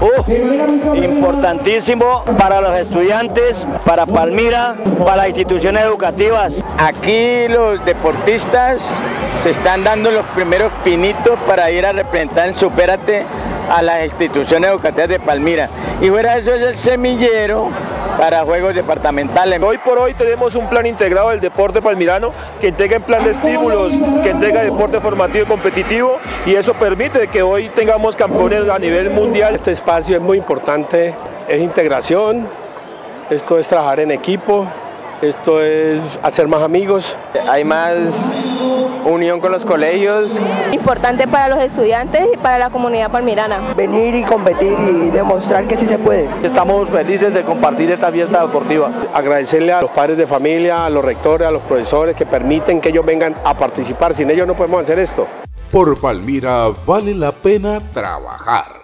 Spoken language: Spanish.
Uh, importantísimo para los estudiantes, para Palmira, para las instituciones educativas. Aquí los deportistas se están dando los primeros pinitos para ir a representar en Supérate a las instituciones educativas de Palmira. Y fuera de eso es el semillero para juegos departamentales. Hoy por hoy tenemos un plan integrado del deporte palmirano que entrega en plan de estímulos, que entrega deporte formativo y competitivo y eso permite que hoy tengamos campeones a nivel mundial. Este espacio es muy importante, es integración, esto es trabajar en equipo, esto es hacer más amigos. Hay más unión con los colegios. Importante para los estudiantes y para la comunidad palmirana. Venir y competir y demostrar que sí se puede. Estamos felices de compartir esta fiesta deportiva. Agradecerle a los padres de familia, a los rectores, a los profesores que permiten que ellos vengan a participar. Sin ellos no podemos hacer esto. Por Palmira vale la pena trabajar.